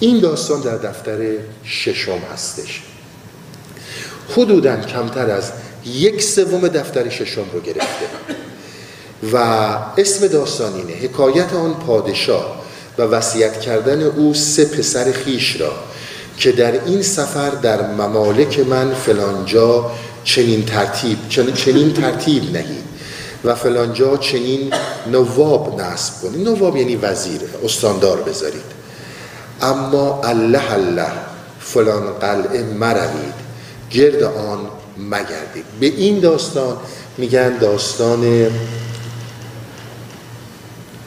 این داستان در دفتر ششم هستش. حدودا کمتر از یک سوم دفتر ششم رو گرفته. و اسم داستان اینه حکایت آن پادشاه و وصیت کردن او سه پسر خیش را که در این سفر در ممالک من فلانجا چنین ترتیب چنین ترتیب نهید و فلانجا چنین نواب نصب کنید نواب یعنی وزیر استاندار بذارید. اما الله الله فلان قلعه مروید. گرد آن مگردید. به این داستان میگن داستان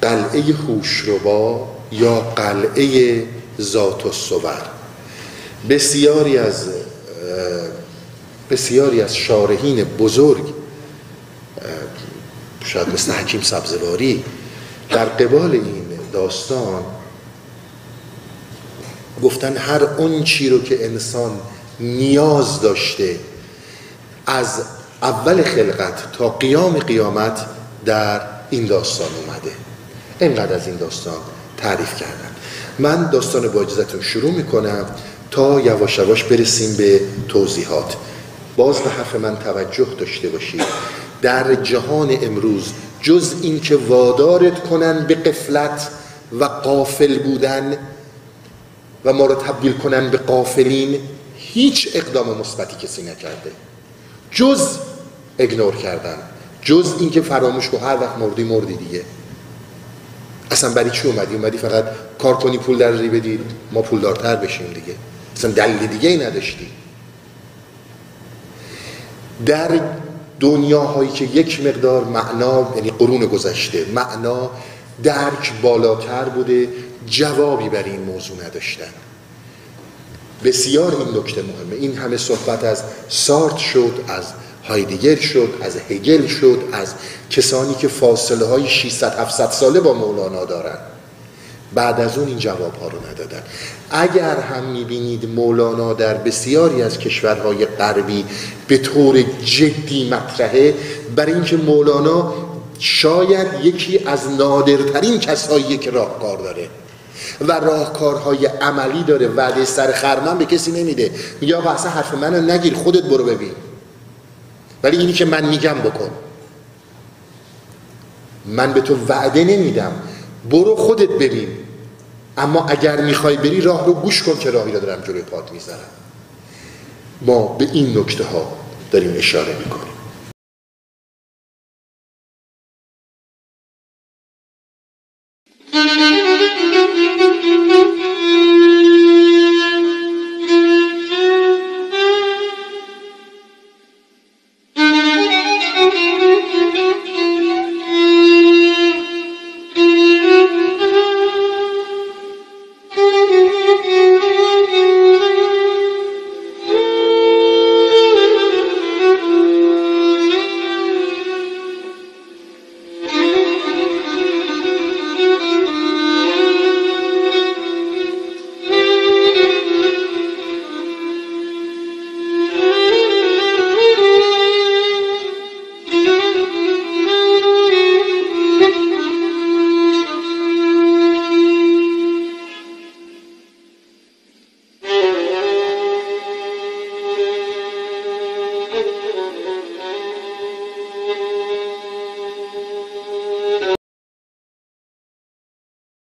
قلعه خوشربا یا قلعه ذات و صور بسیاری از بسیاری از شارحین بزرگ شاید مثل حکیم سبزواری در قبال این داستان گفتن هر اون چی رو که انسان نیاز داشته از اول خلقت تا قیام قیامت در این داستان اومده. اینقدر از این داستان تعریف کردن من داستان با اجازتون شروع می‌کنم تا یواش یواش برسیم به توضیحات. باز به حرف من توجه داشته باشید. در جهان امروز جز اینکه وادارت کنن به قفلت و قافل بودن و ما رو تبدیل کنن به قافلین هیچ اقدام مثبتی کسی نکرده. جز اگنور کردن. جز اینکه فراموش کن هر وقت مردی مردی دیگه. اصلا برای چی اومدی؟ اومدی فقط کار کنی پول در بدید ما پولدارتر بشیم دیگه. اصلا دلیل دیگه ای نداشتی. در دنیاهایی که یک مقدار معنا یعنی قرون گذشته معنا درک بالاتر بوده جوابی بر این موضوع نداشتن. بسیار این نکته مهمه. این همه صحبت از سارت شد از هایدگر شد از هگل شد از کسانی که فاصله های 600 700 ساله با مولانا دارن. بعد از اون این جواب ها رو ندادن. اگر هم می‌بینید مولانا در بسیاری از کشورهای غربی به طور جدی مطرحه برای اینکه مولانا شاید یکی از نادرترین کسایی که راهکار داره. و راهکارهای عملی داره. وعده سر خرمن به کسی نمیده. آقا اصلا حرف منو نگیر خودت برو ببین. ولی اینی که من میگم بکن. من به تو وعده نمیدم. برو خودت ببین. اما اگر می‌خوای بری راه رو گوش کن که راهی رو دارم جلوی پات می‌ذارم. ما به این نکته ها داریم اشاره می‌کنیم.